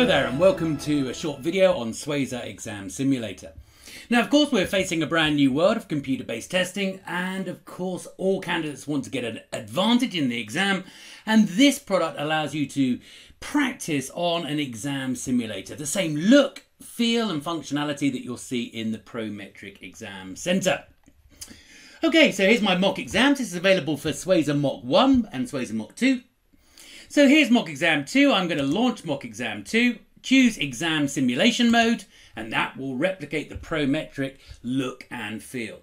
Hello there and welcome to a short video on Schweser Exam Simulator. Now of course we're facing a brand new world of computer-based testing and of course all candidates want to get an advantage in the exam and this product allows you to practice on an exam simulator. The same look, feel and functionality that you'll see in the Prometric Exam Centre. Okay, so here's my mock exam. This is available for Schweser Mock 1 and Schweser Mock 2. So here's mock exam 2. I'm going to launch mock exam 2, choose exam simulation mode, and that will replicate the Prometric look and feel.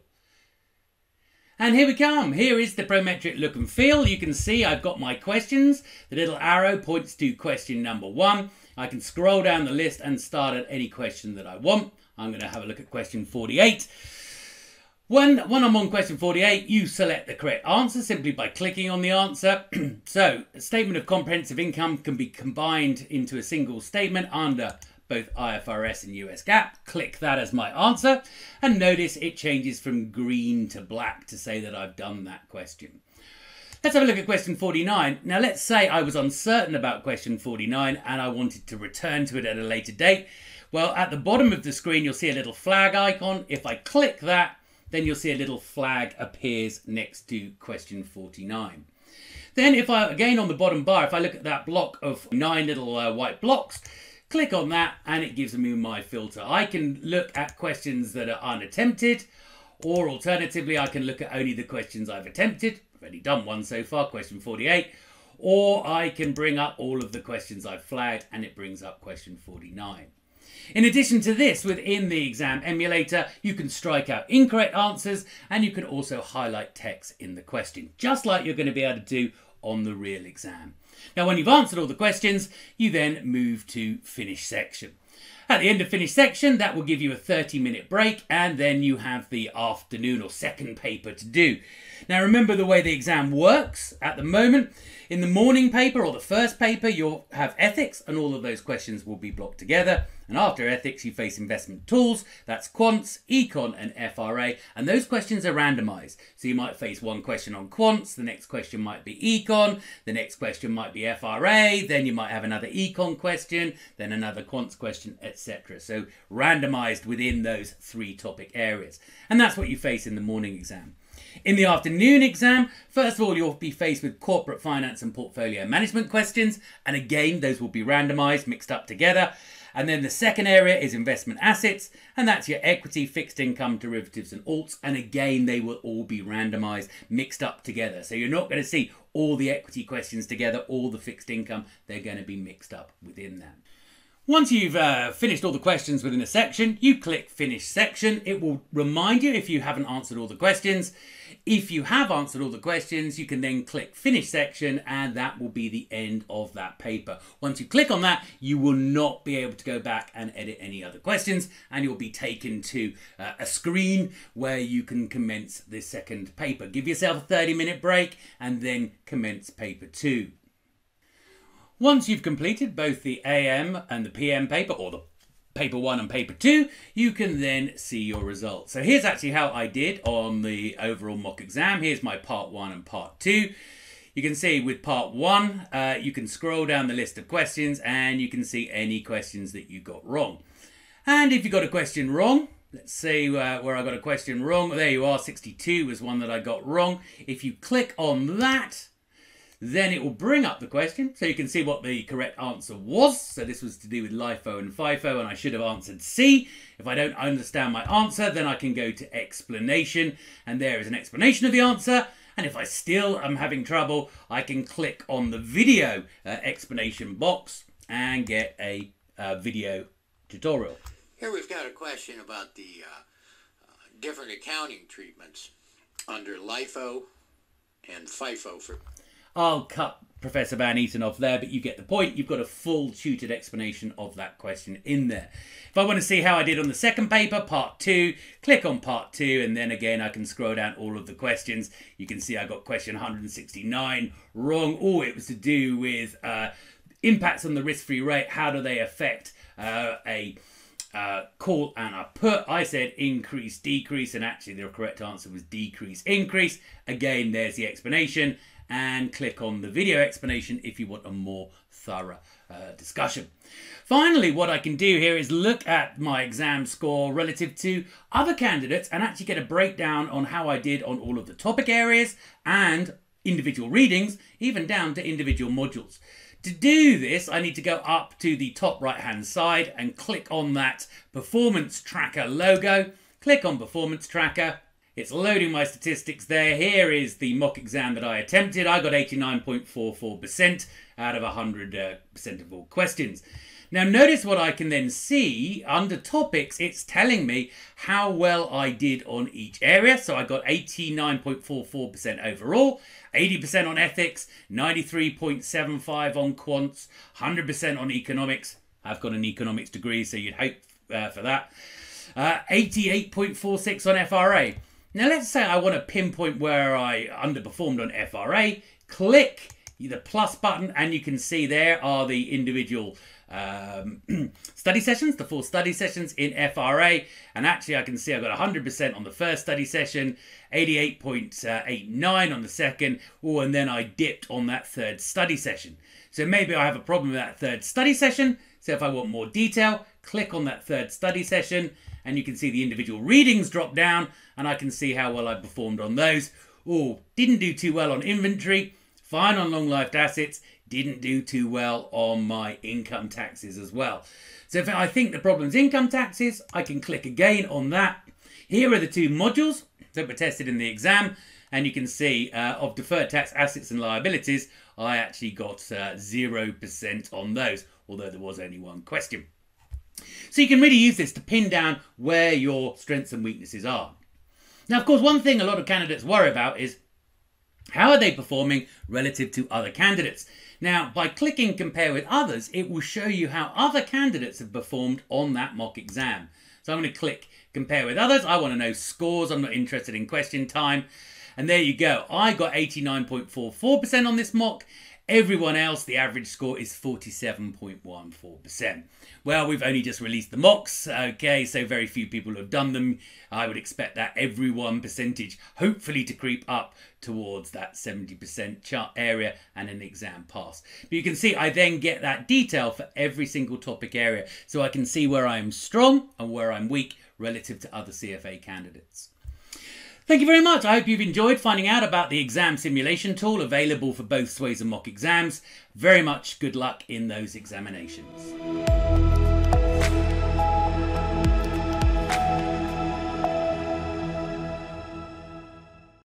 And here we come. Here is the Prometric look and feel. You can see I've got my questions. The little arrow points to question number one. I can scroll down the list and start at any question that I want. I'm going to have a look at question 48. When, when I'm on question 48, you select the correct answer simply by clicking on the answer. so, a statement of comprehensive income can be combined into a single statement under both IFRS and US GAAP. Click that as my answer. And notice it changes from green to black to say that I've done that question. Let's have a look at question 49. Now, let's say I was uncertain about question 49 and I wanted to return to it at a later date. Well, at the bottom of the screen, you'll see a little flag icon. If I click that, then you'll see a little flag appears next to question 49. Then if I, again on the bottom bar, if I look at that block of nine little uh, white blocks, click on that and it gives me my filter. I can look at questions that are unattempted or alternatively I can look at only the questions I've attempted. I've only done one so far, question 48. Or I can bring up all of the questions I've flagged and it brings up question 49. In addition to this, within the exam emulator, you can strike out incorrect answers and you can also highlight text in the question, just like you're going to be able to do on the real exam. Now, when you've answered all the questions, you then move to finish section. At the end of finish section, that will give you a 30 minute break and then you have the afternoon or second paper to do. Now remember the way the exam works at the moment. In the morning paper or the first paper, you'll have ethics and all of those questions will be blocked together. And after ethics, you face investment tools. That's quants, econ, and FRA. And those questions are randomized. So you might face one question on quants, the next question might be econ, the next question might be FRA, then you might have another econ question, then another quants question, etc. So randomized within those three topic areas. And that's what you face in the morning exam. In the afternoon exam, first of all, you'll be faced with corporate finance and portfolio management questions. And again, those will be randomized, mixed up together. And then the second area is investment assets, and that's your equity, fixed income, derivatives, and alts. And again, they will all be randomized, mixed up together. So you're not going to see all the equity questions together, all the fixed income. They're going to be mixed up within that. Once you've uh, finished all the questions within a section, you click Finish Section. It will remind you if you haven't answered all the questions. If you have answered all the questions, you can then click Finish Section and that will be the end of that paper. Once you click on that, you will not be able to go back and edit any other questions and you'll be taken to uh, a screen where you can commence the second paper. Give yourself a 30 minute break and then commence paper two. Once you've completed both the AM and the PM paper, or the paper one and paper two, you can then see your results. So here's actually how I did on the overall mock exam. Here's my part one and part two. You can see with part one, uh, you can scroll down the list of questions and you can see any questions that you got wrong. And if you got a question wrong, let's see uh, where I got a question wrong. There you are, 62 was one that I got wrong. If you click on that, then it will bring up the question so you can see what the correct answer was. So this was to do with LIFO and FIFO and I should have answered C. If I don't understand my answer, then I can go to explanation and there is an explanation of the answer. And if I still am having trouble, I can click on the video uh, explanation box and get a uh, video tutorial. Here we've got a question about the uh, uh different accounting treatments under LIFO and FIFO for I'll cut Professor Van Eaton off there, but you get the point. You've got a full tutored explanation of that question in there. If I want to see how I did on the second paper, part two, click on part two, and then again I can scroll down all of the questions. You can see I got question 169 wrong. Oh, it was to do with uh, impacts on the risk-free rate. How do they affect uh, a uh, call and a put. I said increase, decrease, and actually the correct answer was decrease, increase. Again, there's the explanation and click on the video explanation if you want a more thorough uh, discussion. Finally, what I can do here is look at my exam score relative to other candidates and actually get a breakdown on how I did on all of the topic areas and individual readings, even down to individual modules. To do this, I need to go up to the top right hand side and click on that performance tracker logo. Click on performance tracker. It's loading my statistics there. Here is the mock exam that I attempted. I got 89.44% out of 100% uh, of all questions. Now notice what I can then see under topics, it's telling me how well I did on each area. So I got 89.44% overall, 80% on ethics, 93.75 on quants, 100% on economics. I've got an economics degree, so you'd hope uh, for that. Uh, 88.46 on FRA. Now let's say I want to pinpoint where I underperformed on FRA. Click the plus button and you can see there are the individual um, study sessions, the four study sessions in FRA. And actually, I can see I got 100% on the first study session, 88.89 on the second, oh, and then I dipped on that third study session. So maybe I have a problem with that third study session. So if I want more detail, click on that third study session and you can see the individual readings drop down and I can see how well I performed on those. Oh, didn't do too well on inventory, fine on long-lived assets, didn't do too well on my income taxes as well. So if I think the problem's income taxes, I can click again on that. Here are the two modules that were tested in the exam. And you can see uh, of deferred tax assets and liabilities, I actually got 0% uh, on those, although there was only one question. So you can really use this to pin down where your strengths and weaknesses are. Now, of course, one thing a lot of candidates worry about is how are they performing relative to other candidates? Now, by clicking compare with others, it will show you how other candidates have performed on that mock exam. So I'm going to click compare with others. I want to know scores. I'm not interested in question time. And there you go. I got 89.44% on this mock Everyone else, the average score is 47.14%. Well, we've only just released the mocks, okay, so very few people have done them. I would expect that every one percentage hopefully to creep up towards that 70% chart area and an exam pass. But you can see I then get that detail for every single topic area, so I can see where I'm strong and where I'm weak relative to other CFA candidates. Thank you very much. I hope you've enjoyed finding out about the exam simulation tool available for both Schweser mock exams. Very much good luck in those examinations.